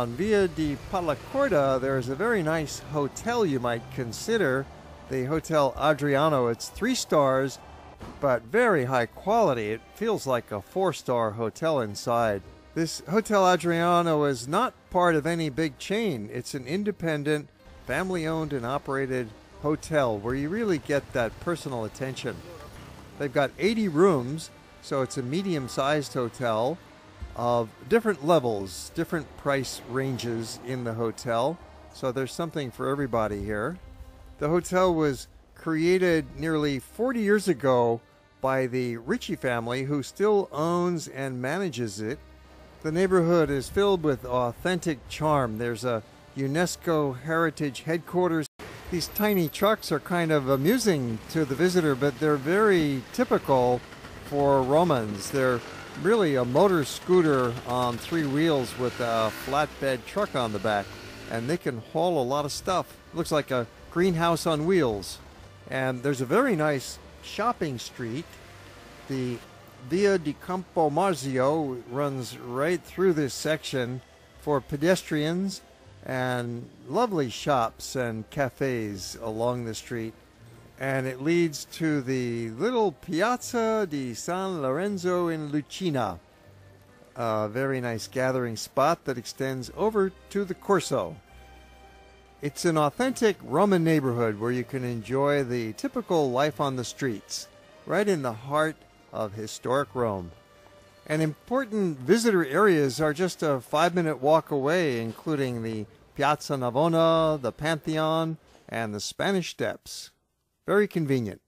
On Via di Pallacorda, there's a very nice hotel you might consider, the Hotel Adriano. It's three stars, but very high quality. It feels like a four star hotel inside. This Hotel Adriano is not part of any big chain, it's an independent, family owned and operated hotel where you really get that personal attention. They've got 80 rooms, so it's a medium sized hotel of different levels, different price ranges in the hotel. So there's something for everybody here. The hotel was created nearly 40 years ago by the Ritchie family, who still owns and manages it. The neighborhood is filled with authentic charm. There's a UNESCO Heritage Headquarters. These tiny trucks are kind of amusing to the visitor, but they're very typical for Romans. They're really a motor scooter on three wheels with a flatbed truck on the back, and they can haul a lot of stuff. looks like a greenhouse on wheels. And there's a very nice shopping street. The Via di Campo Marzio runs right through this section for pedestrians and lovely shops and cafes along the street and it leads to the little Piazza di San Lorenzo in Lucina, a very nice gathering spot that extends over to the Corso. It's an authentic Roman neighborhood where you can enjoy the typical life on the streets, right in the heart of historic Rome. And important visitor areas are just a five minute walk away, including the Piazza Navona, the Pantheon, and the Spanish Steps. Very convenient.